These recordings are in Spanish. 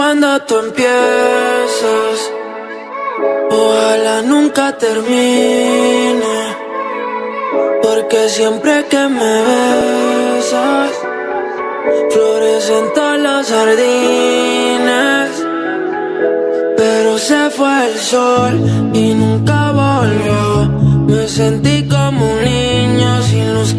Cuando tú empiezas, ojalá nunca termine. Porque siempre que me besas, florecen todas las jardines. Pero se fue el sol y nunca volvió. Me sentí como un niño sin luz.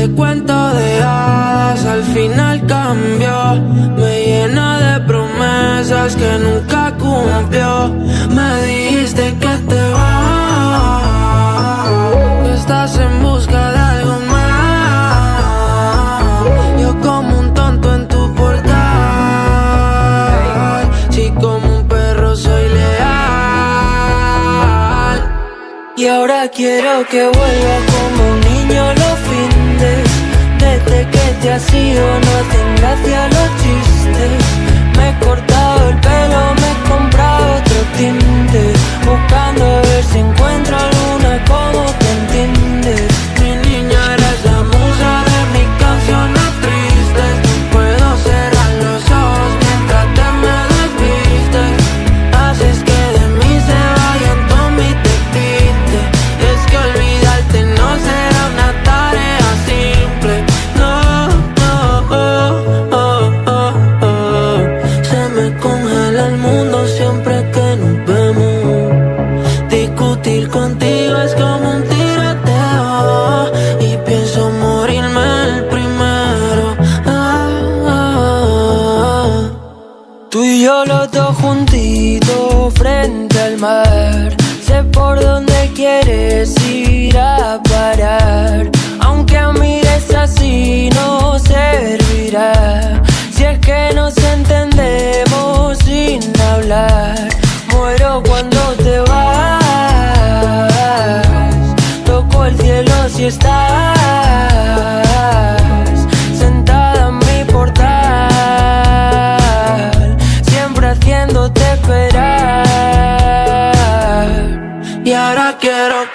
Este cuento de hadas al final cambió. Me llena de promesas que nunca cumplió. Me dijiste que te vas, que estás en busca de algo más. Yo como un tonto en tu portal. Si como un perro soy leal. Y ahora quiero que vuelva como un niño. Desde que te has ido no hacen gracia los chistes. Yo los dos juntitos frente al mar. Sé por dónde quieres ir a parar. Aunque mires así no servirá. Si es que nos entendemos sin hablar. Muero cuando te vas. Toco el cielo si estás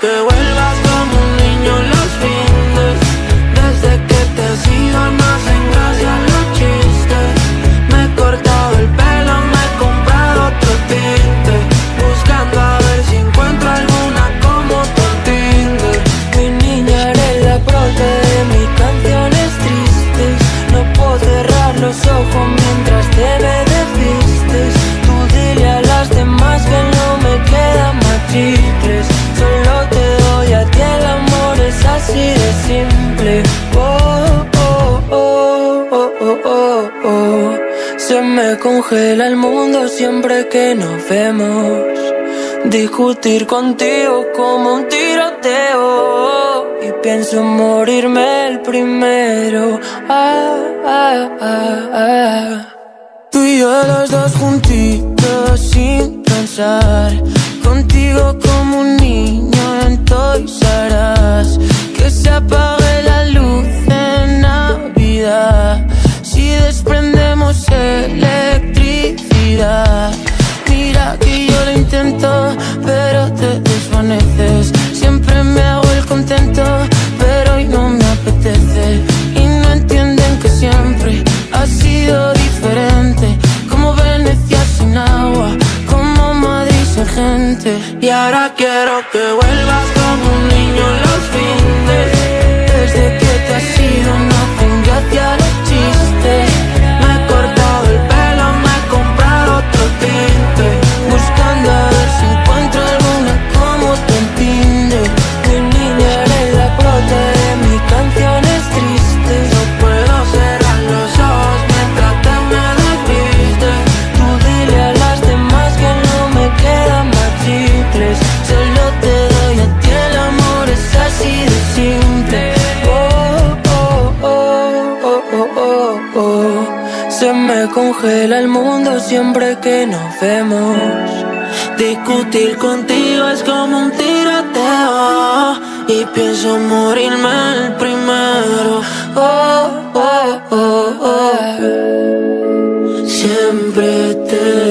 que vuelvas como un niño los fines. Desde que te has ido no hacen gracia los chistes. Me he cortado el pelo, me he comprado otro tinte. Buscando a ver si encuentro alguna como te entiende. Mi niña eres la prota de mis canciones tristes. No puedo cerrar los ojos así de simple. Oh, oh, oh, oh, oh, oh, oh. Se me congela el mundo siempre que nos vemos. Discutir contigo como un tiroteo. Y pienso morirme el primero. Ah, ah, ah, ah. Tú y yo los dos juntitos sin pensar. Lo intento, pero te desvaneces. Siempre me hago el contento, pero hoy no me apetece. Y no entienden que siempre ha sido diferente. Como Venecia sin agua, como Madrid sin gente. Y ahora quiero que vuelvas como un congela el mundo siempre que nos vemos. Discutir contigo es como un tiroteo. Y pienso morirme el primero. Oh, oh, oh, oh. Siempre te